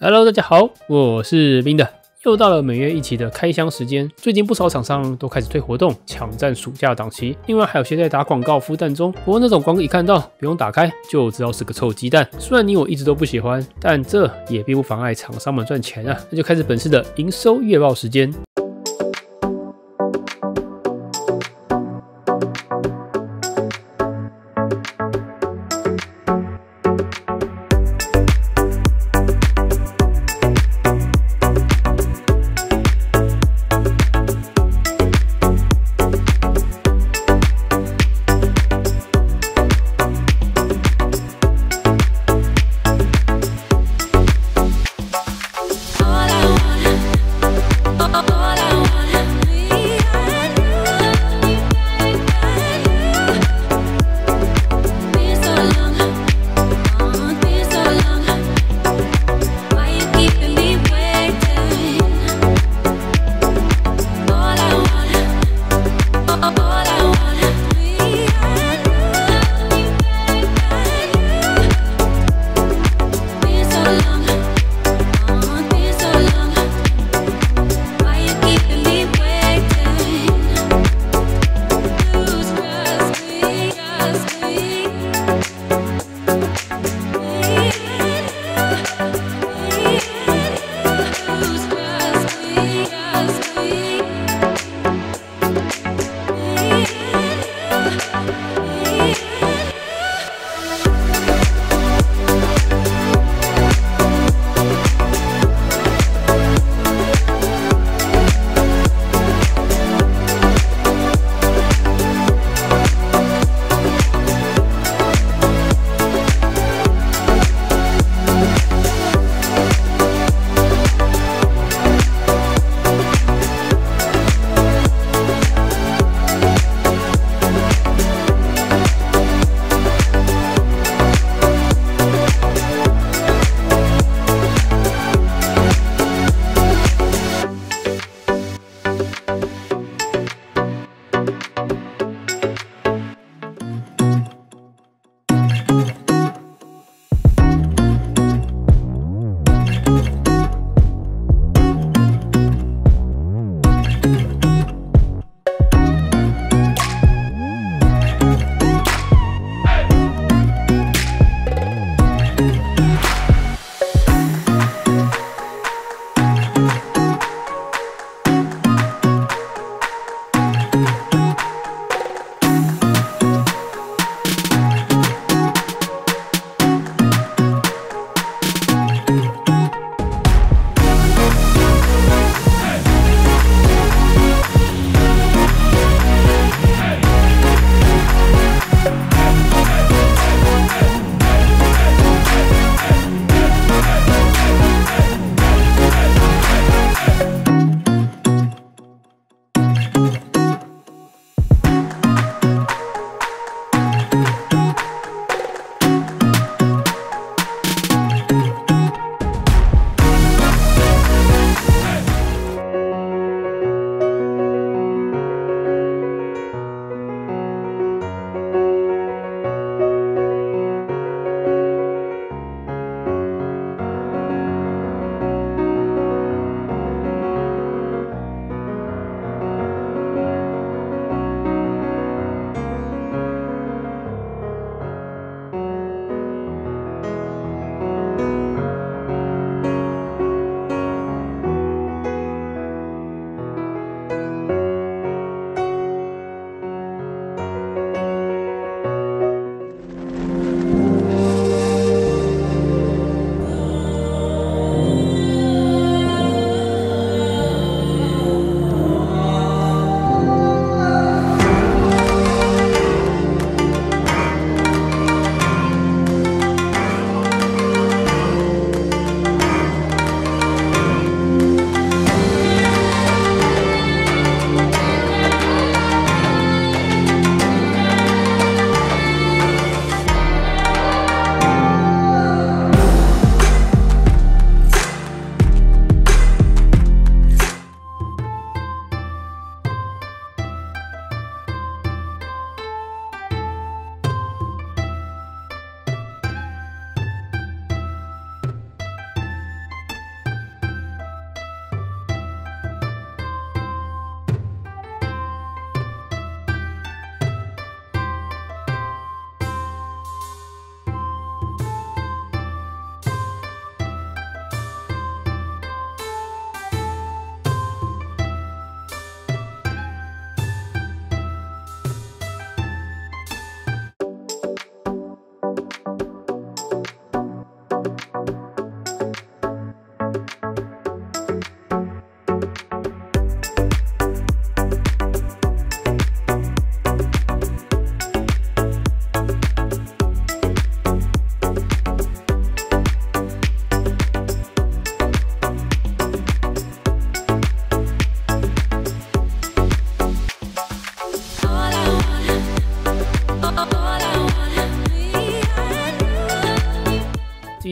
Hello，大家好，我是冰的，又到了每月一期的开箱时间。最近不少厂商都开始推活动，抢占暑假档期。另外还有些在打广告孵蛋中，不过那种光一看到，不用打开就知道是个臭鸡蛋。虽然你我一直都不喜欢，但这也并不妨碍厂商们赚钱啊。那就开始本次的营收月报时间。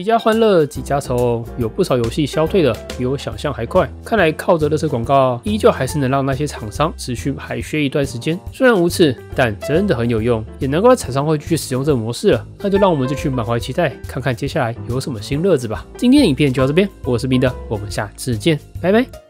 几家欢乐几家愁，有不少游戏消退的比我想象还快。看来靠着乐色广告，依旧还是能让那些厂商持续海削一段时间。虽然无耻，但真的很有用，也难怪厂商会继续使用这个模式了。那就让我们就去满怀期待，看看接下来有什么新乐子吧。今天的影片就到这边，我是冰的，我们下次见，拜拜。